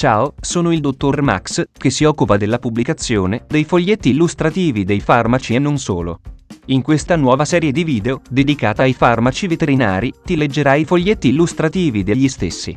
Ciao, sono il dottor Max, che si occupa della pubblicazione dei foglietti illustrativi dei farmaci e non solo. In questa nuova serie di video, dedicata ai farmaci veterinari, ti leggerai i foglietti illustrativi degli stessi.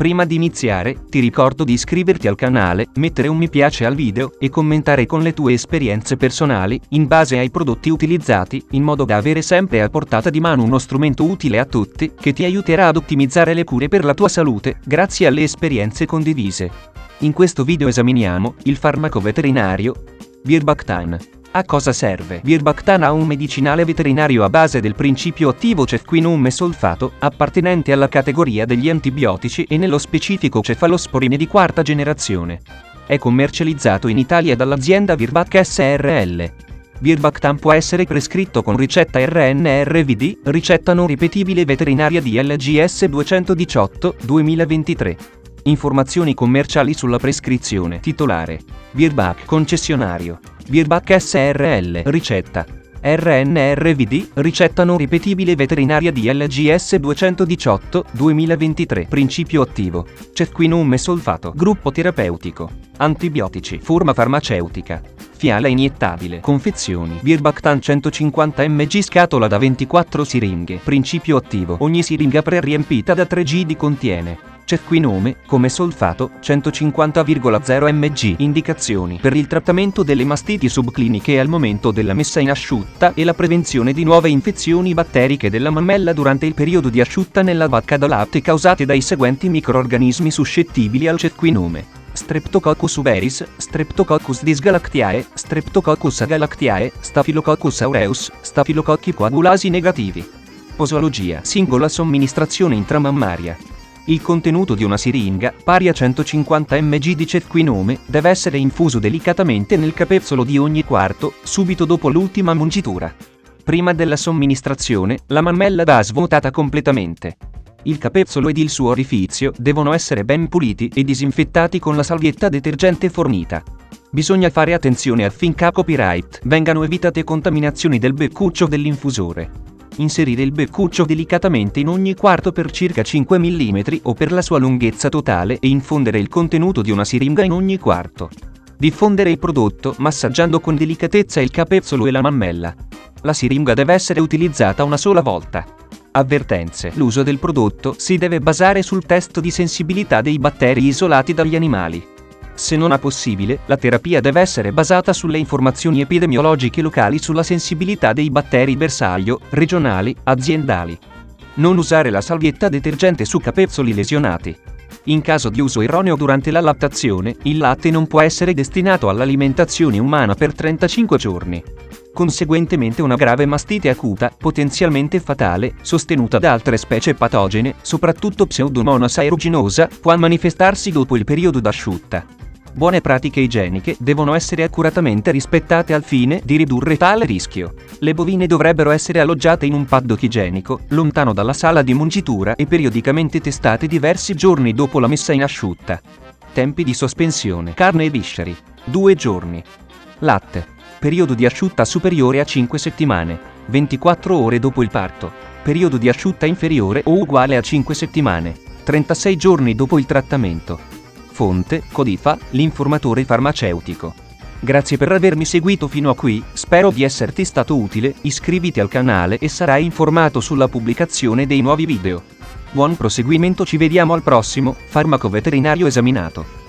Prima di iniziare, ti ricordo di iscriverti al canale, mettere un mi piace al video e commentare con le tue esperienze personali, in base ai prodotti utilizzati, in modo da avere sempre a portata di mano uno strumento utile a tutti, che ti aiuterà ad ottimizzare le cure per la tua salute, grazie alle esperienze condivise. In questo video esaminiamo il farmaco veterinario Virbactan. A cosa serve? Virbactan ha un medicinale veterinario a base del principio attivo cefquinum solfato, appartenente alla categoria degli antibiotici e nello specifico cefalosporine di quarta generazione. È commercializzato in Italia dall'azienda Virbac SRL. Virbactam può essere prescritto con ricetta RNRVD, ricetta non ripetibile veterinaria di LGS 218-2023. Informazioni commerciali sulla prescrizione. Titolare. Virbac. Concessionario. Virbac SRL. Ricetta. RNRVD, ricetta non ripetibile veterinaria di LGS 218-2023. Principio attivo. Cefquinum e solfato. Gruppo terapeutico. Antibiotici. Forma farmaceutica. Fiala iniettabile. Confezioni. Virbactan 150 mg scatola da 24 siringhe. Principio attivo. Ogni siringa pre-riempita da 3 G di contiene cefquinome, come solfato, 150,0 mg. Indicazioni per il trattamento delle mastiti subcliniche al momento della messa in asciutta e la prevenzione di nuove infezioni batteriche della mammella durante il periodo di asciutta nella vacca da latte causate dai seguenti microorganismi suscettibili al cefquinome. Streptococcus uberis, Streptococcus dysgalactiae, Streptococcus agalactiae, Staphylococcus aureus, Stafilococchi coagulasi negativi. Posologia. Singola somministrazione intramammaria. Il contenuto di una siringa, pari a 150 mg di cefquinome, deve essere infuso delicatamente nel capezzolo di ogni quarto, subito dopo l'ultima mungitura. Prima della somministrazione, la mammella va svuotata completamente. Il capezzolo ed il suo orifizio devono essere ben puliti e disinfettati con la salvietta detergente fornita. Bisogna fare attenzione affinché a copyright vengano evitate contaminazioni del beccuccio dell'infusore inserire il beccuccio delicatamente in ogni quarto per circa 5 mm o per la sua lunghezza totale e infondere il contenuto di una siringa in ogni quarto. Diffondere il prodotto massaggiando con delicatezza il capezzolo e la mammella. La siringa deve essere utilizzata una sola volta. Avvertenze. L'uso del prodotto si deve basare sul test di sensibilità dei batteri isolati dagli animali. Se non è possibile, la terapia deve essere basata sulle informazioni epidemiologiche locali sulla sensibilità dei batteri bersaglio, regionali, aziendali. Non usare la salvietta detergente su capezzoli lesionati. In caso di uso erroneo durante la lattazione, il latte non può essere destinato all'alimentazione umana per 35 giorni. Conseguentemente una grave mastite acuta, potenzialmente fatale, sostenuta da altre specie patogene, soprattutto Pseudomonas aeruginosa, può manifestarsi dopo il periodo d'asciutta. Buone pratiche igieniche devono essere accuratamente rispettate al fine di ridurre tale rischio. Le bovine dovrebbero essere alloggiate in un paddock igienico, lontano dalla sala di mungitura e periodicamente testate diversi giorni dopo la messa in asciutta. Tempi di sospensione. Carne e visceri. 2 giorni. Latte. Periodo di asciutta superiore a 5 settimane. 24 ore dopo il parto. Periodo di asciutta inferiore o uguale a 5 settimane. 36 giorni dopo il trattamento. Fonte, Codifa, l'informatore farmaceutico. Grazie per avermi seguito fino a qui, spero di esserti stato utile, iscriviti al canale e sarai informato sulla pubblicazione dei nuovi video. Buon proseguimento ci vediamo al prossimo, farmaco veterinario esaminato.